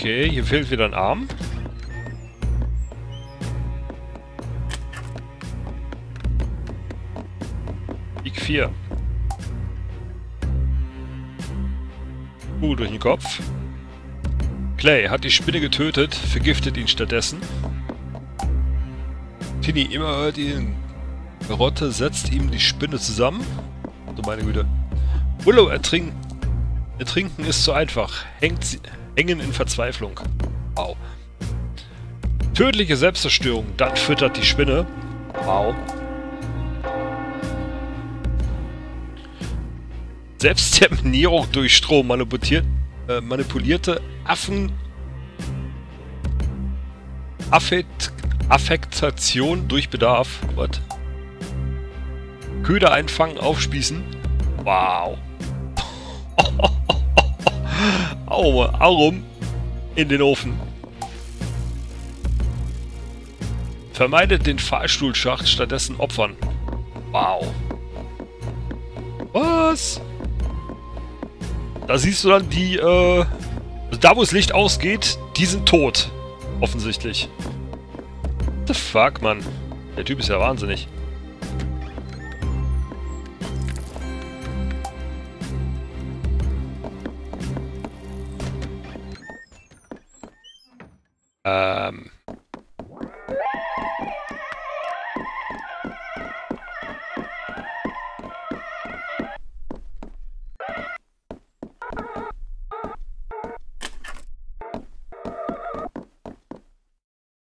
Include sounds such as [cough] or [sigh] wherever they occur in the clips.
Okay, hier fehlt wieder ein Arm. Peak 4. Uh, durch den Kopf. Clay hat die Spinne getötet, vergiftet ihn stattdessen. Tini immer hört ihn. Rotte setzt ihm die Spinne zusammen. Also meine Güte. Willow ertrinken. Ertrinken ist zu einfach. Hängt sie, hängen in Verzweiflung. Wow. Tödliche Selbstzerstörung. Dann füttert die Spinne. Wow. Selbstterminierung durch Strom manipuliert, äh, manipulierte Affen. Affekt, Affektation durch Bedarf. What? Köder einfangen, aufspießen. Wow. Aua, Aurum in den Ofen. Vermeidet den Fahrstuhlschacht, stattdessen opfern. Wow. Was? Da siehst du dann die, äh... Da, wo das Licht ausgeht, die sind tot. Offensichtlich. What the fuck, Mann? Der Typ ist ja wahnsinnig.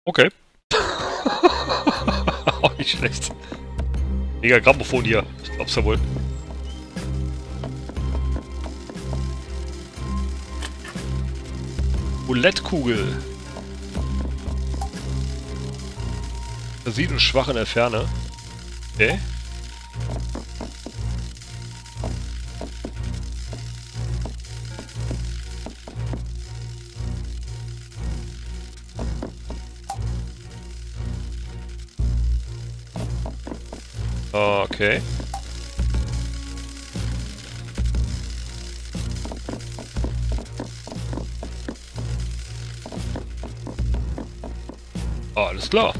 Okay. [laughs] Auch nicht schlecht. Mega Grammophon hier. Ich glaub's ja wohl. Roulettekugel. Sieht und schwach in der Ferne. Okay. Okay. Alles klar.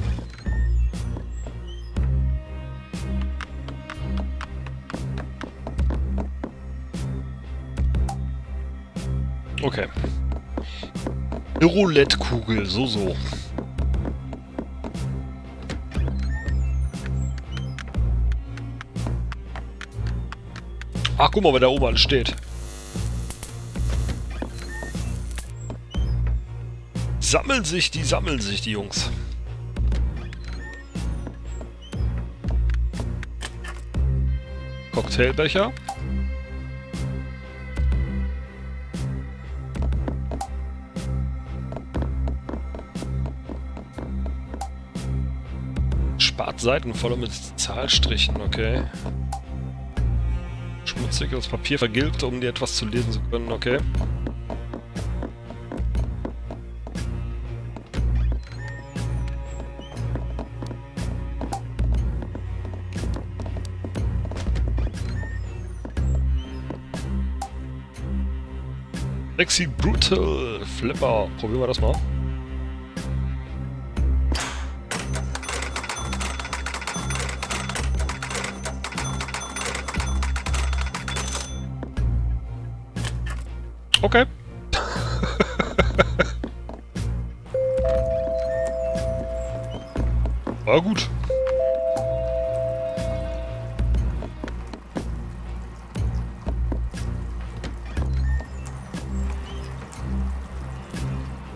Okay. Eine Roulette-Kugel, so so. Ach, guck mal, wer da oben alles steht. Sammeln sich, die sammeln sich, die Jungs. Cocktailbecher. Spart Seiten voller mit Zahlstrichen, okay. Schmutzig, das Papier vergilbt, um dir etwas zu lesen zu können, okay. Sexy Brutal Flipper. Probieren wir das mal. Okay. [laughs] War gut.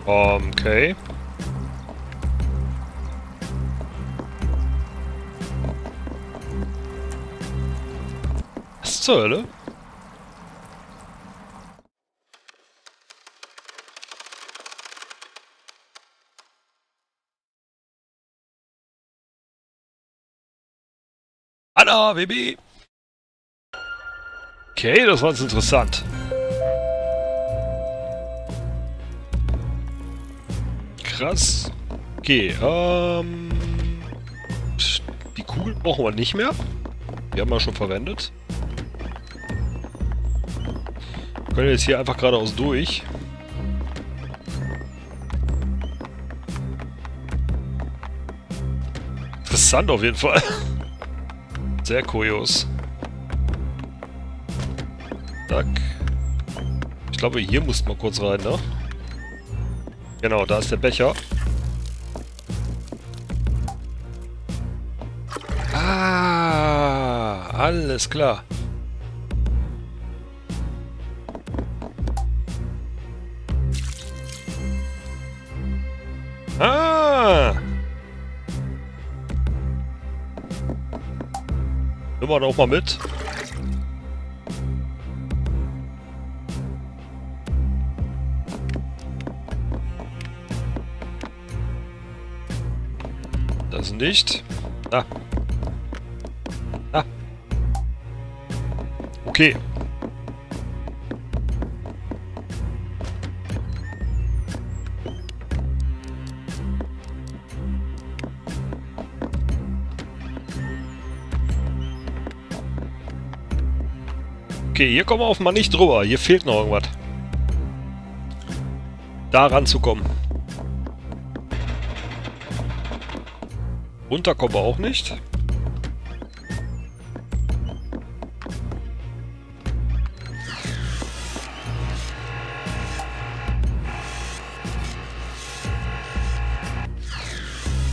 Okay. Was zur Hölle? Anna, Baby! Okay, das war jetzt interessant. Krass. Okay, ähm... Die Kugel brauchen wir nicht mehr. Die haben wir schon verwendet. Wir können jetzt hier einfach geradeaus durch. Interessant auf jeden Fall. [laughs] Sehr kurios. Zack. Ich glaube, hier muss man kurz rein, ne? Genau, da ist der Becher. Ah, alles klar. Nimm mal doch mal mit. Das nicht. Da. Da. Okay. Okay, hier kommen wir offenbar nicht drüber. Hier fehlt noch irgendwas. Da ranzukommen. Runter kommen wir auch nicht.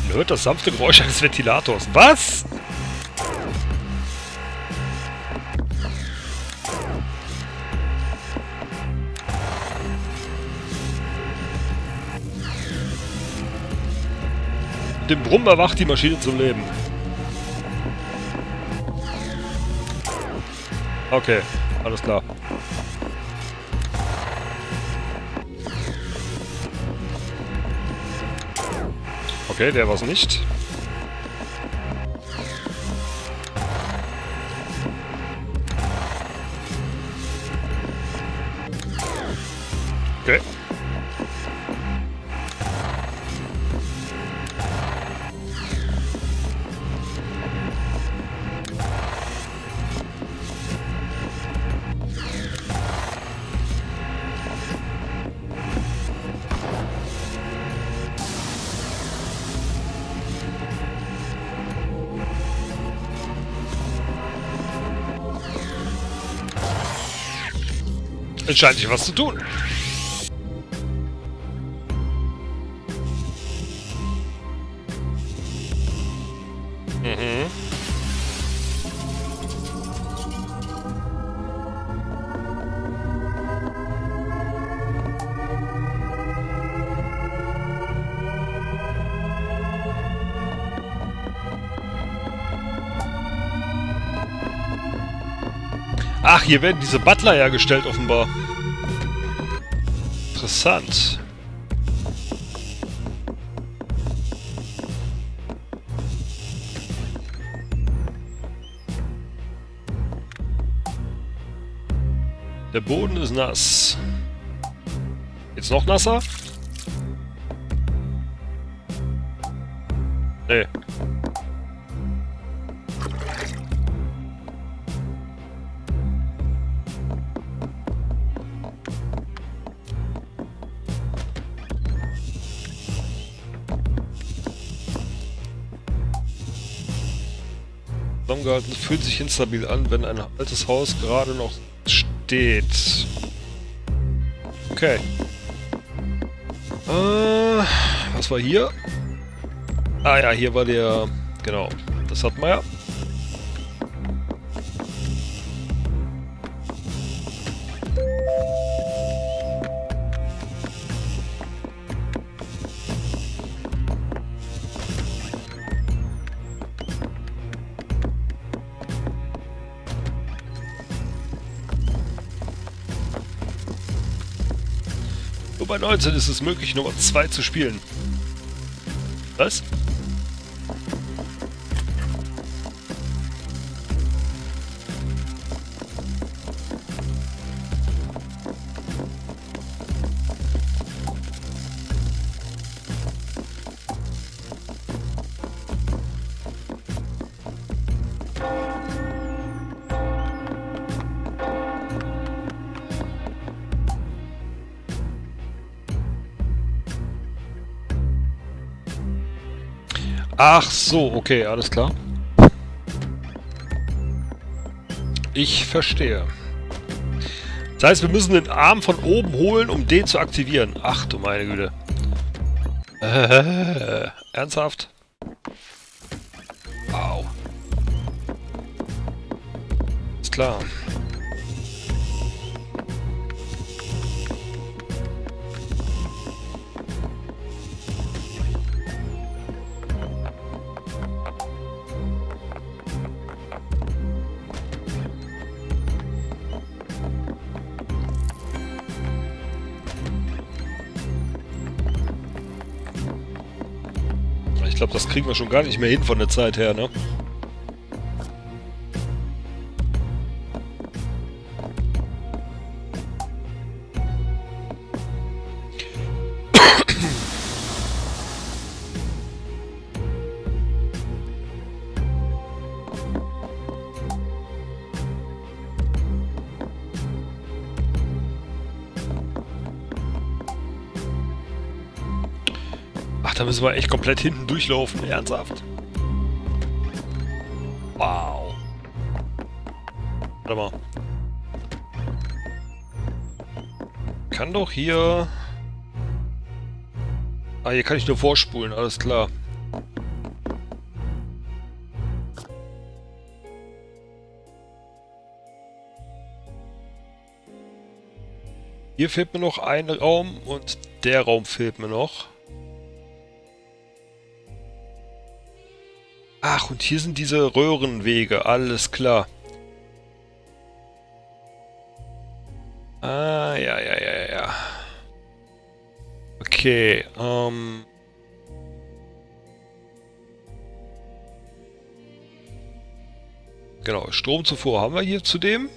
Man hört das sanfte Geräusch eines Ventilators. Was? Dem Brumm erwacht die Maschine zum Leben. Okay, alles klar. Okay, der war's nicht. Es scheint sich was zu tun. Hier werden diese Butler hergestellt offenbar. Interessant. Der Boden ist nass. Jetzt noch nasser? Nee. Zusammengehalten, fühlt sich instabil an, wenn ein altes Haus gerade noch steht. Okay. Äh, was war hier? Ah ja, hier war der... Genau, das hat man ja. Bei 19 ist es möglich, Nummer 2 zu spielen. Was? Ach so, okay, alles klar. Ich verstehe. Das heißt, wir müssen den Arm von oben holen, um den zu aktivieren. Ach du meine Güte. Äh, ernsthaft? Wow. Ist klar. Glaube, das kriegen wir schon gar nicht mehr hin von der Zeit her, ne? Da müssen wir echt komplett hinten durchlaufen. Ernsthaft. Wow. Warte mal. Kann doch hier... Ah, hier kann ich nur vorspulen, alles klar. Hier fehlt mir noch ein Raum und der Raum fehlt mir noch. Und hier sind diese Röhrenwege, alles klar. Ah, ja, ja, ja, ja. Okay, ähm... Genau, Stromzufuhr haben wir hier zudem.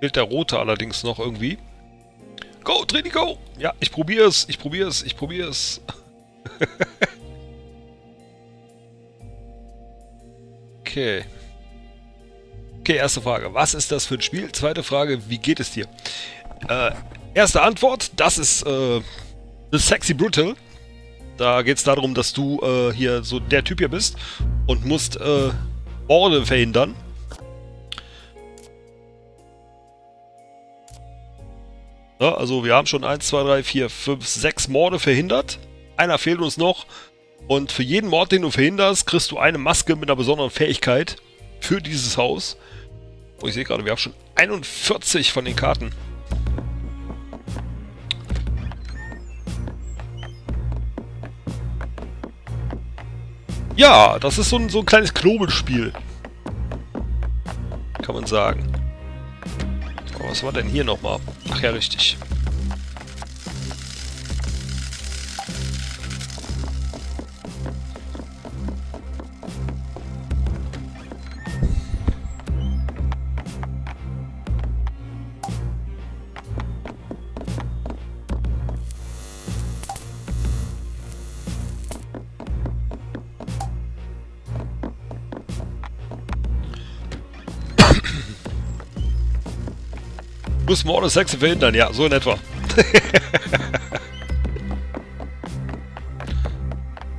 Fehlt der rote allerdings noch irgendwie. Go, Trini, go! Ja, ich probiere es, ich probiere es, ich probiere [laughs] Okay. Okay, erste Frage. Was ist das für ein Spiel? Zweite Frage, wie geht es dir? Äh, erste Antwort, das ist äh, The Sexy Brutal. Da geht es darum, dass du äh, hier so der Typ hier bist und musst äh, Morde verhindern. Ja, also wir haben schon 1, 2, 3, 4, 5, 6 Morde verhindert. Einer fehlt uns noch. Und für jeden Mord, den du verhinderst, kriegst du eine Maske mit einer besonderen Fähigkeit für dieses Haus. Und ich sehe gerade, wir haben schon 41 von den Karten. Ja, das ist so ein, so ein kleines Knobelspiel. Kann man sagen. Was war denn hier nochmal? Ach ja, richtig. Plus Morde Sexe verhindern, ja, so in etwa. [laughs]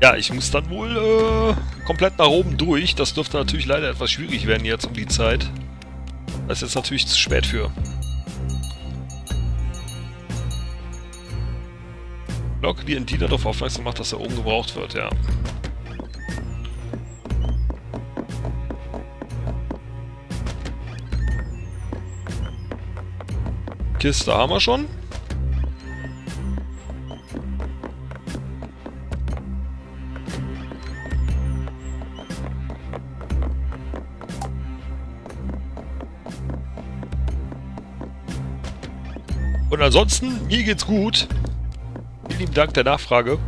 ja, ich muss dann wohl äh, komplett nach oben durch. Das dürfte natürlich leider etwas schwierig werden jetzt um die Zeit. Das ist jetzt natürlich zu spät für. Locke die Entity darauf aufmerksam macht, dass er oben gebraucht wird, ja. Kiste haben wir schon. Und ansonsten, mir geht's gut. Vielen Dank der Nachfrage.